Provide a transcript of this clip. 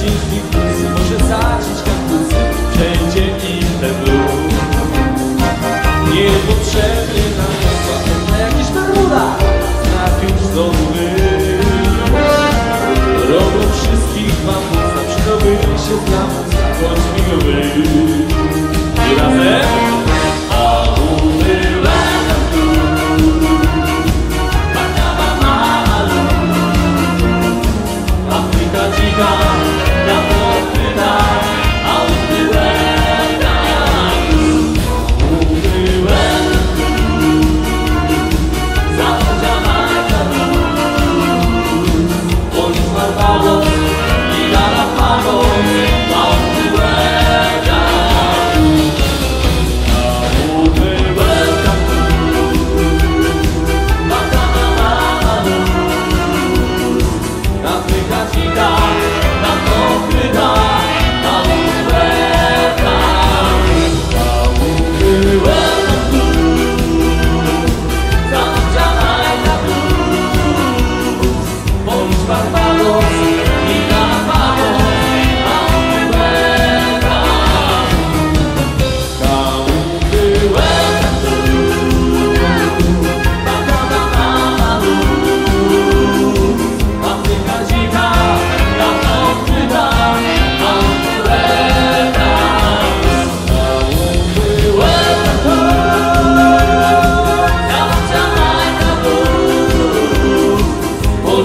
księżnik Rusy może sadzić kaktusy Wszędzie inne blues Niepotrzebny nam jest na jakiś bermudach Znak już Robią wszystkich bambusa Przydałby się z lamusa Choć migowy I razem Por